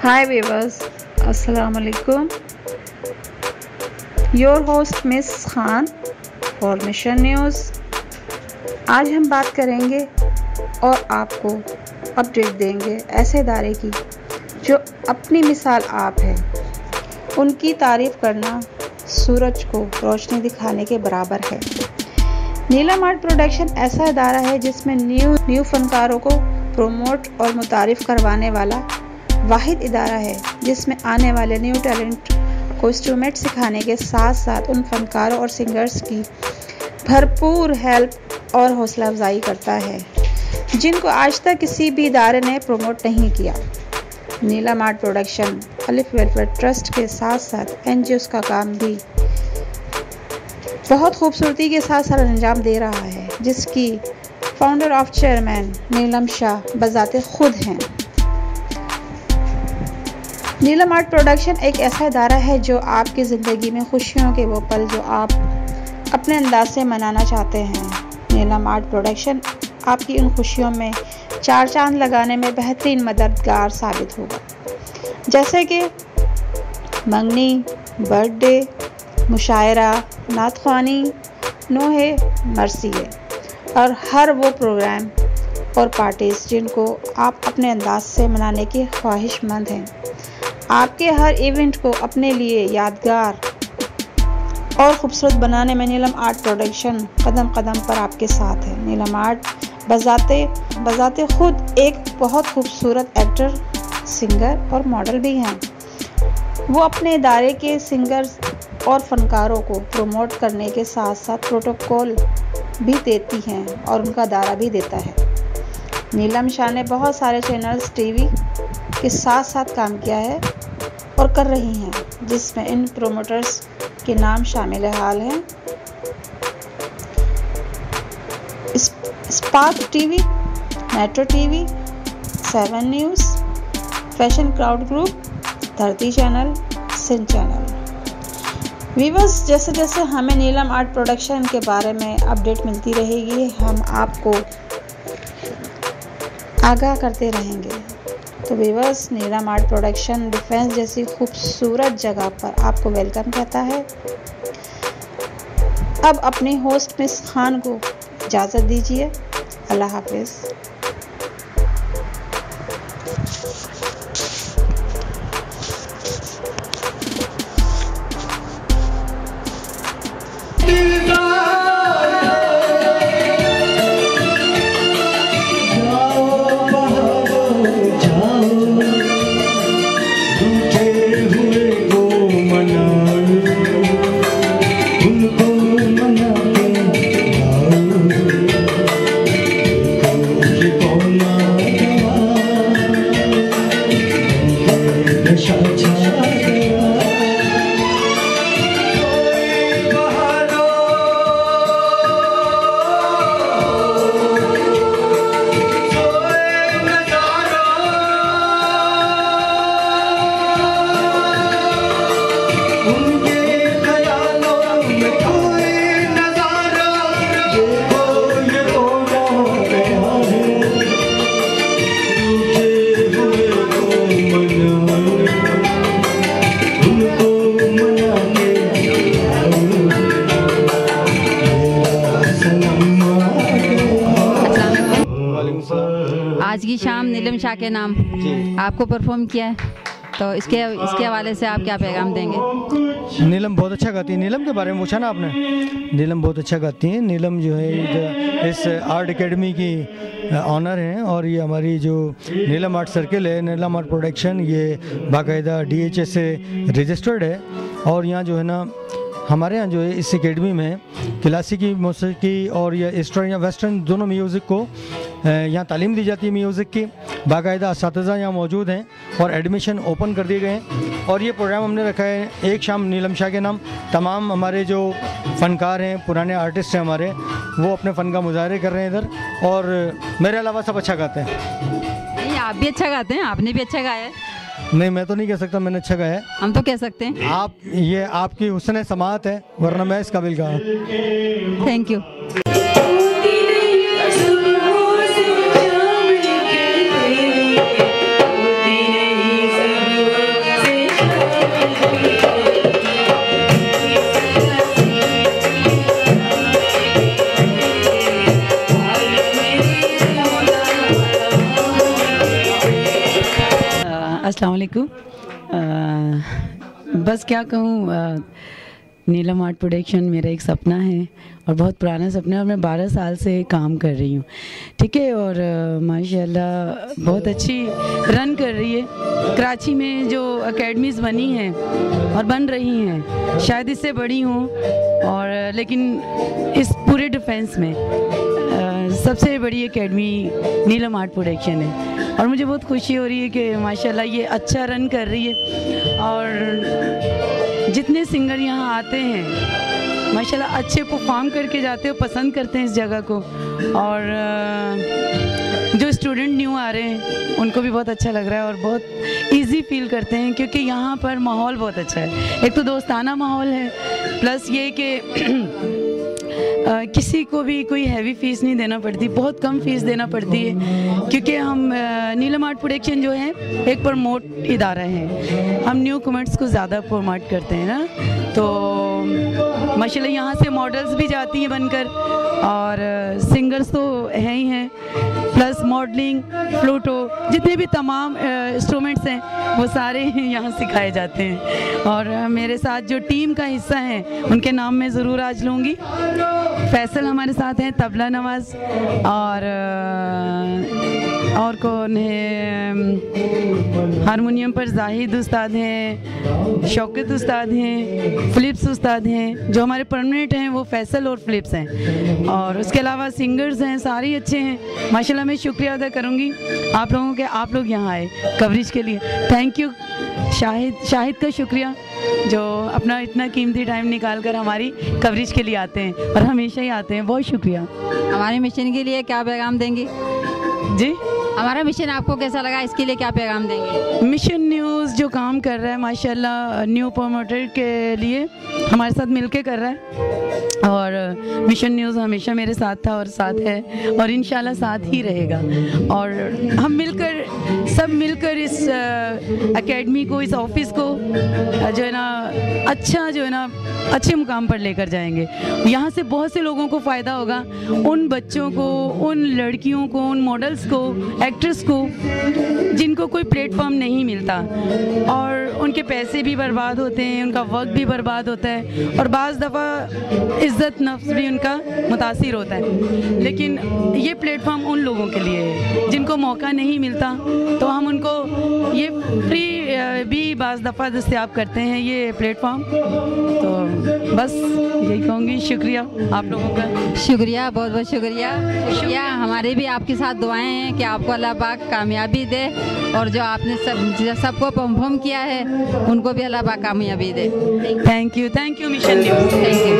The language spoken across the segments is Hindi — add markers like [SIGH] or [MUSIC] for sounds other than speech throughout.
Hi viewers, Assalamu alaikum. Your host Miss Khan for Mission News आज हम बात करेंगे और आपको अपडेट देंगे ऐसे इदारे की जो अपनी मिसाल आप है। उनकी तारीफ़ करना सूरज को रोशनी दिखाने के बराबर है। नीलम आर्ट प्रोडक्शन ऐसा इदारा है जिसमें न्यू न्यू फनकारों को प्रोमोट और मुतारफ़ करवाने वाला वाहिद इदारा है, जिसमें आने वाले न्यू टैलेंट को इंस्ट्रूमेंट सिखाने के साथ साथ उन फनकारों और सिंगर्स की भरपूर हेल्प और हौसला अफजाई करता है, जिनको आज तक किसी भी इदारे ने प्रमोट नहीं किया। Neelam Art Production Alif Welfare Trust के साथ साथ एन का काम भी बहुत खूबसूरती के साथ सर अंजाम दे रहा है, जिसकी founder of chairman Neelam Shah बजाते खुद हैं। नीलम आर्ट प्रोडक्शन एक ऐसा इदारा है जो आपकी ज़िंदगी में खुशियों के वो पल जो आप अपने अंदाज से मनाना चाहते हैं। नीलम आर्ट प्रोडक्शन आपकी उन खुशियों में चार चाँद लगाने में बेहतरीन मददगार साबित होगा। जैसे कि मंगनी, बर्थडे, मुशायरा नातखानी नोहे, मरसिए और हर वो प्रोग्राम और पार्टीज़ जिनको आप अपने अंदाज से मनाने की ख्वाहिशमंद हैं। आपके हर इवेंट को अपने लिए यादगार और ख़ूबसूरत बनाने में नीलम आर्ट प्रोडक्शन कदम कदम पर आपके साथ है। नीलम आर्ट बजाते बजाते खुद एक बहुत खूबसूरत एक्टर सिंगर और मॉडल भी हैं। वो अपने इदारे के सिंगर्स और फनकारों को प्रमोट करने के साथ साथ प्रोटोकॉल भी देती हैं और उनका दारा भी देता है। नीलम शाह ने बहुत सारे चैनल्स टीवी के साथ साथ काम किया है। और कर रही हैं, जिसमें इन प्रोमोटर्स के नाम शामिल हाल हैं। Spark TV Metro TV Seven News Fashion Crowd Group Dharti channel Singh channel viewers जैसे जैसे हमें नीलम आर्ट प्रोडक्शन के बारे में अपडेट मिलती रहेगी, हम आपको आगाह करते रहेंगे। तो viewers Neela Mart Production defence जैसी खूबसूरत जगह पर आपको वेलकम कहता है। अब अपने होस्ट मिस खान को इजाज़त दीजिए। अल्लाह हाफिज़। शाम शाह के नाम आपको परफॉर्म किया है। तो इसके इसके हवाले से आप क्या पैगाम देंगे? नीलम बहुत अच्छा गाती है। नीलम के बारे में पूछा ना आपने? नीलम बहुत अच्छा गाती हैं। नीलम जो है इस आर्ट एकेडमी की ऑनर हैं और ये हमारी जो नीलम आर्ट सर्किल है नीलम आर्ट प्रोडक्शन ये बाकायदा डी से रजिस्टर्ड है। और यहाँ जो है ना हमारे यहाँ जो है इस एकेडमी में क्लासिकी मौसीकी और या ईस्टर्न या वेस्टर्न दोनों म्यूज़िक को यहाँ तालीम दी जाती है म्यूज़िक की। बाकायदा इस यहाँ मौजूद हैं और एडमिशन ओपन कर दिए गए हैं। और ये प्रोग्राम हमने रखा है एक शाम नीलम शाह के नाम। तमाम हमारे जो फ़नकार हैं पुराने आर्टिस्ट हैं हमारे वो अपने फ़न का मुजाहरे कर रहे हैं इधर। और मेरे अलावा सब अच्छा गाते हैं। आप भी अच्छा गाते हैं आपने भी अच्छा गाया है। नहीं मैं तो नहीं कह सकता मैंने अच्छा गाया है। हम तो कह सकते हैं। आप ये आपकी हुसन समात है वरना मैं इस काबिल कहा थैंक यू वालेकुम। बस क्या कहूँ नीलम आर्ट प्रोडक्शन मेरा एक सपना है और बहुत पुराना सपना है और मैं 12 साल से काम कर रही हूँ। ठीक है, और माशाल्लाह बहुत अच्छी रन कर रही है। कराची में जो अकेडमीज़ बनी हैं और बन रही हैं, शायद इससे बड़ी हूँ और, लेकिन इस पूरे डिफेंस में। सबसे बड़ी एकेडमी नीलम आर्ट प्रोडक्शन है। और मुझे बहुत खुशी हो रही है कि माशाल्लाह ये अच्छा रन कर रही है। और जितने सिंगर यहाँ आते हैं, माशाल्लाह अच्छे परफॉर्म करके जाते हो पसंद करते हैं इस जगह को। और जो स्टूडेंट न्यू आ रहे हैं, उनको भी बहुत अच्छा लग रहा है और बहुत इजी फील करते हैं क्योंकि यहाँ पर माहौल बहुत अच्छा है। एक तो दोस्ताना माहौल है प्लस ये कि [CLEARS THROAT] किसी को भी कोई हैवी फ़ीस नहीं देना पड़ती, बहुत कम फ़ीस देना पड़ती है, क्योंकि हम नीलम आर्ट प्रोडक्शन जो है, एक प्रमोट इदारा है। हम न्यू कमेंट्स को ज़्यादा प्रमोट करते हैं ना तो माशाल्लाह यहाँ से मॉडल्स भी जाती हैं बनकर, और सिंगर्स तो हैं ही हैं प्लस मॉडलिंग फ्लूटो जितने भी तमाम इंस्ट्रूमेंट्स हैं, वो सारे [LAUGHS] यहाँ सिखाए जाते हैं। और मेरे साथ जो टीम का हिस्सा है, उनके नाम मैं ज़रूर आज लूँगी। फैसल हमारे साथ हैं, तबला नवाज़, और और कौन है हारमोनियम पर जाहिद उस्ताद हैं शौकत उस्ताद हैं फ़िलिप्स उस्ताद हैं जो हमारे परमानेंट हैं वो फैसल और फ़िलिप्स हैं। और उसके अलावा सिंगर्स हैं सारे अच्छे हैं। माशाल्लाह मैं शुक्रिया अदा करूँगी। आप लोगों के आप लोग यहाँ आए कवरेज के लिए। थैंक यू शाहिद शाहिद का शुक्रिया जो अपना इतना कीमती टाइम निकाल कर हमारी कवरेज के लिए आते हैं और हमेशा ही आते हैं। बहुत शुक्रिया। हमारे मिशन के लिए क्या पैगाम देंगे? जी? हमारा मिशन आपको कैसा लगा? इसके लिए क्या पैगाम देंगे? मिशन न्यूज़ जो काम कर रहा है, माशाल्लाह न्यू प्रोमोटर के लिए हमारे साथ मिलके कर रहा है। और मिशन न्यूज़ हमेशा मेरे साथ था और साथ है और इन साथ ही रहेगा। और हम मिलकर, सब मिलकर इस एकेडमी को, इस ऑफ़िस को, जो है ना अच्छा जो है ना, अच्छे मुकाम पर लेकर जाएँगे। यहाँ से बहुत से लोगों को फ़ायदा होगा। उन बच्चों को, उन लड़कियों को, उन मॉडल्स को एक्ट्रेस को, जिनको कोई प्लेटफॉर्म नहीं मिलता। और उनके पैसे भी बर्बाद होते हैं, उनका वक्त भी बर्बाद होता है, और बज़ दफ़ा इज़्ज़त नफ्स भी उनका मुतासर होता है। लेकिन ये प्लेटफॉर्म उन लोगों के लिए है, जिनको मौका नहीं मिलता। तो हम उनको ये फ्री भी बज़ दफ़ा दस्तियाब करते हैं ये प्लेटफॉर्म तो बस यही कहूँगी शुक्रिया आप लोगों का। शुक्रिया बहुत बहुत शुक्रिया। शुक्रिया। हमारे भी आपके साथ दुआएँ हैं कि आपको अल्लाह पाक कामयाबी दे और जो आपने सब सबको परफॉर्म किया है उनको भी अल्लाह पाक कामयाबी दे। Thank you thank you Mission News thank you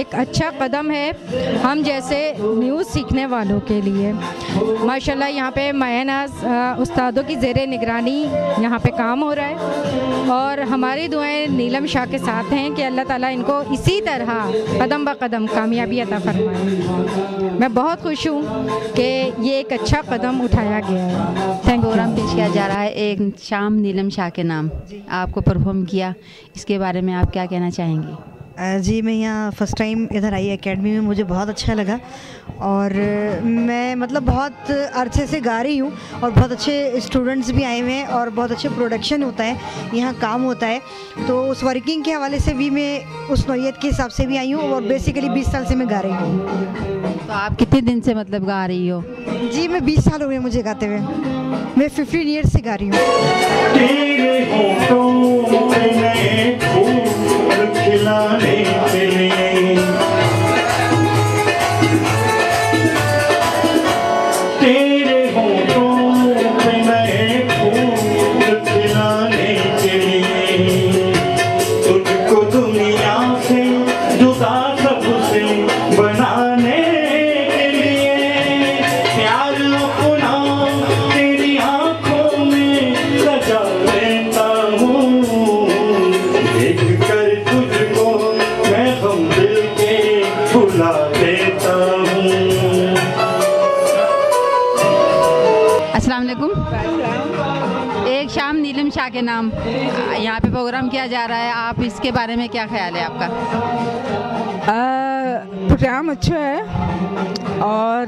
एक अच्छा कदम है हम जैसे न्यूज़ सीखने वालों के लिए। माशाल्लाह यहाँ पे मयनाज उस्तादों की ज़ेर निगरानी यहाँ पे काम हो रहा है। और हमारी दुआएँ नीलम शाह के साथ हैं कि अल्लाह ताला इनको इसी तरह कदम ब कदम कामयाबी अता फरमाए। मैं बहुत खुश हूँ कि ये एक अच्छा कदम उठाया गया है। थैंक प्रोग्राम पेश किया जा रहा है एक शाम नीलम शाह के नाम। आपको परफॉर्म किया इसके बारे में आप क्या कहना चाहेंगी? जी मैं यहाँ फ़र्स्ट टाइम इधर आई एकेडमी में मुझे बहुत अच्छा लगा। और मैं मतलब बहुत अरसे से गा रही हूँ और बहुत अच्छे स्टूडेंट्स भी आए हुए हैं और बहुत अच्छे प्रोडक्शन होता है यहाँ काम होता है। तो उस वर्किंग के हवाले से भी मैं उस नौीयत के हिसाब से भी आई हूँ और बेसिकली 20 साल से मैं गा रही हूँ। तो आप कितने दिन से मतलब गा रही हो? जी मैं 20 साल हो गए मुझे गाते हुए। मैं फिफ्टीन ईयर्स से गा रही हूँ। खिलाने अस्सलाम वालेकुम। एक शाम नीलम शाह के नाम, यहाँ पे प्रोग्राम किया जा रहा है। आप इसके बारे में क्या ख्याल है आपका? प्रोग्राम अच्छा है और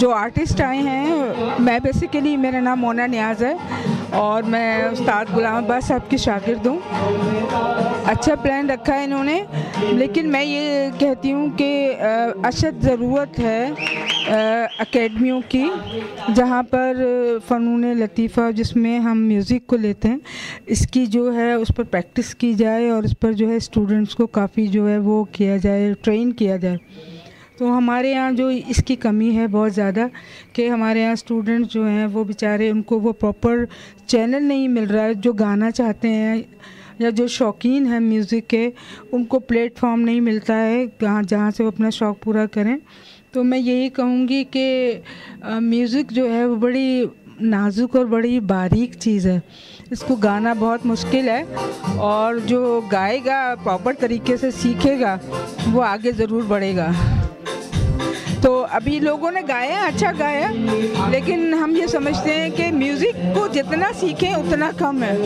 जो आर्टिस्ट आए हैं, मैं बेसिकली मेरा नाम मोना न्याज है। और मैं उस्ताद गुलाम अब्बास साहब की शागिर्द हूँ। अच्छा प्लान रखा है इन्होंने, लेकिन मैं ये कहती हूँ कि अशद ज़रूरत है अकेडमियों की, जहाँ पर फ़नून लतीफ़ा जिसमें हम म्यूज़िक को लेते हैं, इसकी जो है, उस पर प्रैक्टिस की जाए और इस पर जो है स्टूडेंट्स को काफ़ी जो है वो किया जाए ट्रेन किया जाए। तो हमारे यहाँ जो इसकी कमी है बहुत ज़्यादा कि हमारे यहाँ स्टूडेंट्स जो हैं, वो बेचारे उनको वो प्रॉपर चैनल नहीं मिल रहा है, जो गाना चाहते हैं या जो शौकीन हैं म्यूज़िक के, उनको प्लेटफॉर्म नहीं मिलता है, जहाँ जहाँ से वो अपना शौक़ पूरा करें। तो मैं यही कहूँगी कि म्यूज़िक जो है वो बड़ी नाजुक और बड़ी बारीक चीज़ है। इसको गाना बहुत मुश्किल है और जो गाएगा प्रॉपर तरीके से सीखेगा, वो आगे ज़रूर बढ़ेगा। तो अभी लोगों ने गाया अच्छा गाया लेकिन हम ये समझते हैं कि म्यूज़िक को जितना सीखें, उतना कम है।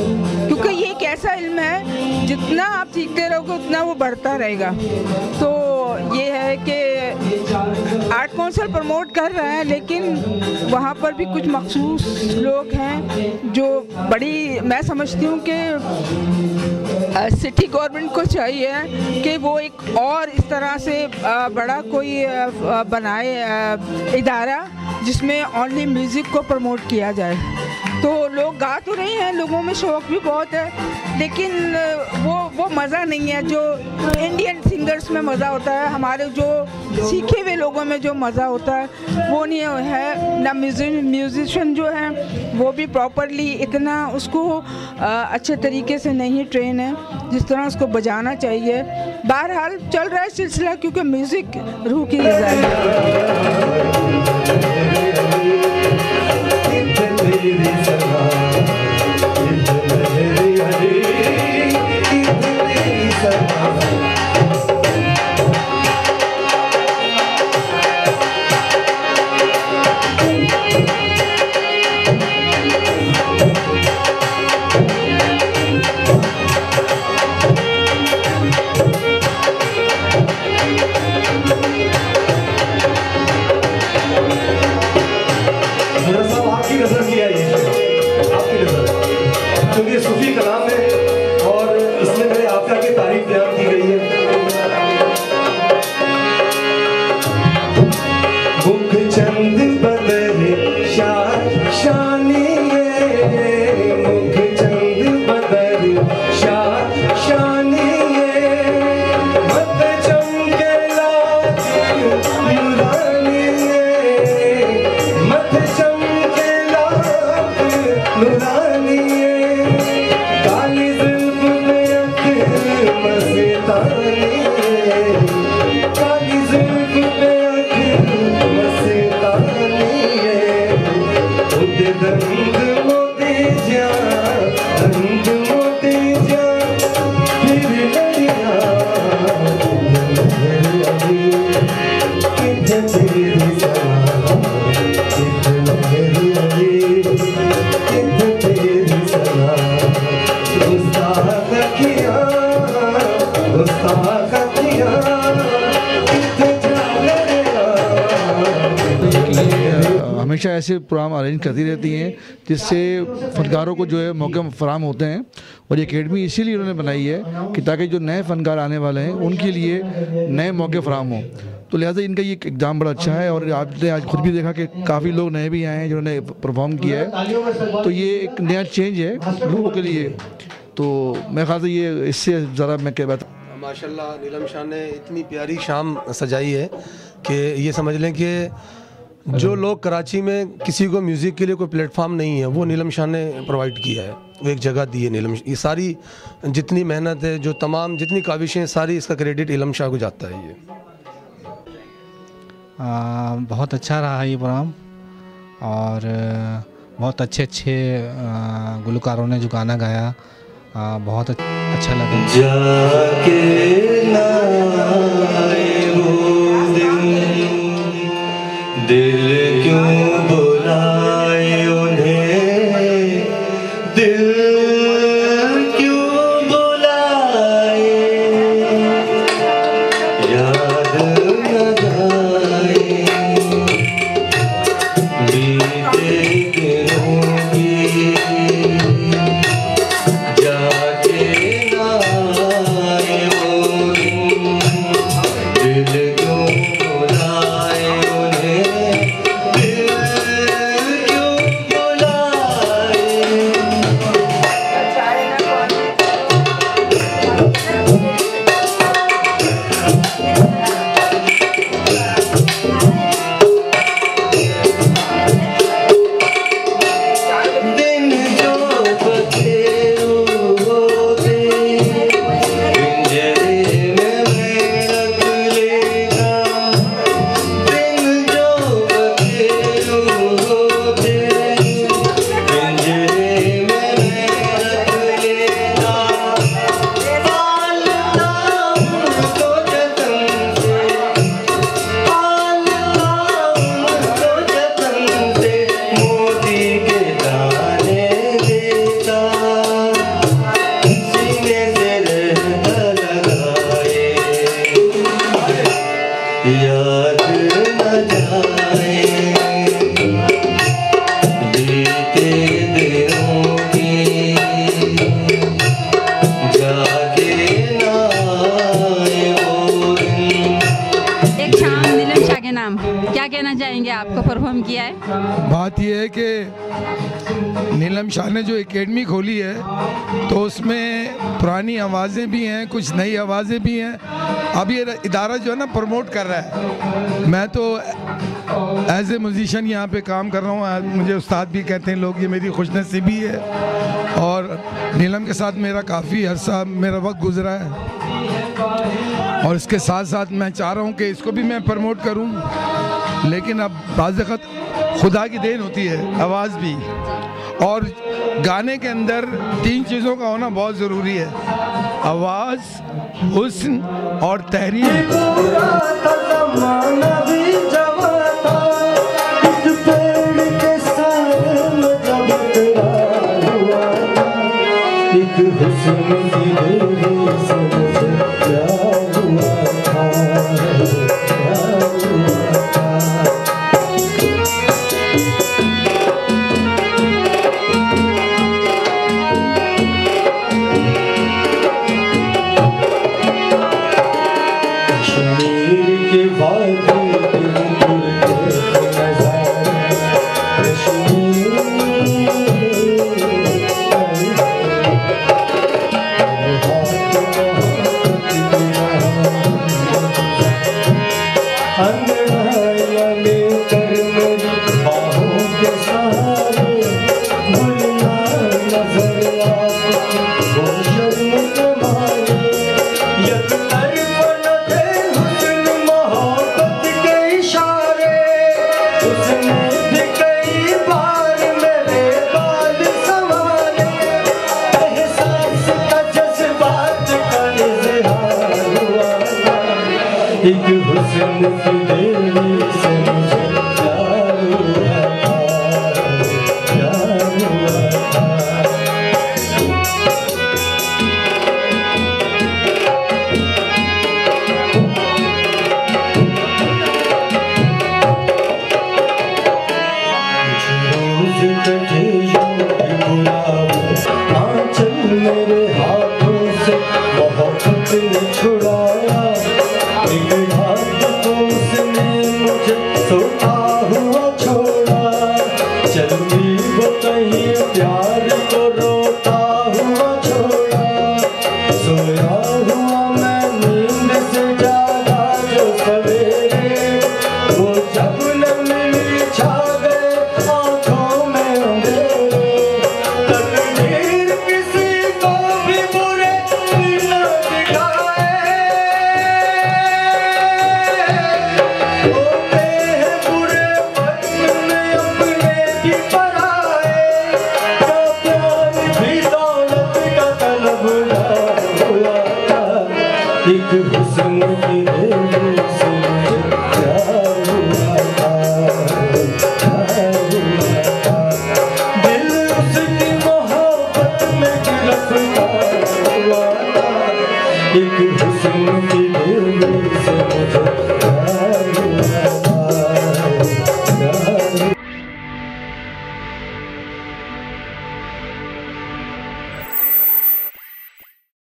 क्योंकि ये एक ऐसा इल्म है, जितना आप सीखते रहोगे, उतना वो बढ़ता रहेगा। तो ये है कि आर्ट काउंसिल प्रमोट कर रहा है, लेकिन वहाँ पर भी कुछ मखसूस लोग हैं जो बड़ी, मैं समझती हूँ कि सिटी गवर्नमेंट को चाहिए कि वो एक और इस तरह से बड़ा कोई बनाए इदारा जिसमें ओनली म्यूज़िक को प्रमोट किया जाए। तो लोग गा तो रहे हैं, लोगों में शौक़ भी बहुत है, लेकिन वो वो मज़ा नहीं है, जो इंडियन सिंगर्स में मज़ा होता है, हमारे जो सीखे हुए लोगों में जो मज़ा होता है, वो नहीं है, ना म्यूजिशियन जो है, वो भी प्रॉपरली इतना उसको अच्छे तरीके से नहीं ट्रेन है, जिस तरह उसको बजाना चाहिए। बहरहाल, चल रहा है सिलसिला, क्योंकि म्यूज़िक रूह की Hari Hari Hari Hari Hari Hari Hari Hari हमेशा ऐसे प्रोग्राम अरेंज करती रहती हैं, जिससे फनकारों को जो है मौके फराम होते हैं। और ये अकेडमी इसीलिए उन्होंने बनाई है कि ताकि जो नए फ़नकार आने वाले हैं, उनके लिए नए मौके फराम हों। तो लिहाजा इनका ये एग्ज़ाम बड़ा अच्छा है, और आपने आज खुद भी देखा कि काफ़ी लोग नए भी आए हैं, जिन्होंने परफॉर्म किया है। तो ये एक नया चेंज है लोगों के लिए। तो मैं ख्याल से ये इससे ज़रा मैं क्या बात माशाल्लाह नीलम शाह ने इतनी प्यारी शाम सजाई है कि ये समझ लें कि जो लोग कराची में किसी को म्यूज़िक के लिए कोई प्लेटफॉर्म नहीं है वो नीलम शाह ने प्रोवाइड किया है। वो एक जगह दी है नीलम ये सारी जितनी मेहनत है जो तमाम जितनी काविशें सारी इसका क्रेडिट नीलम शाह को जाता है ये। आ, बहुत अच्छा रहा ये प्रोग्राम और बहुत अच्छे अच्छे गुलकारों ने जो गाना गाया। आ, बहुत अच्छा लगा। जाके दिल क्यों बुलाए उन्हें? दिल क्यों बुलाए? याद न आए न नीलम शाह ने जो एकेडमी खोली है तो उसमें पुरानी आवाज़ें भी हैं, कुछ नई आवाज़ें भी हैं। अब ये इदारा जो है ना, प्रमोट कर रहा है। मैं तो एज ए म्यूज़िशन यहाँ पे काम कर रहा हूँ। मुझे उस्ताद भी कहते हैं, लोग, ये मेरी खुशनसीबी है। और नीलम के साथ मेरा काफ़ी अरसा, मेरा वक्त गुजरा है। और इसके साथ साथ मैं चाह रहा हूँ कि इसको भी मैं प्रमोट करूँ। लेकिन अब बाज़ वक़्त खुदा की देन होती है, आवाज़ भी। और गाने के अंदर तीन चीज़ों का होना बहुत ज़रूरी है। आवाज़, हुस्न और तहरीर। sen sevdiğimi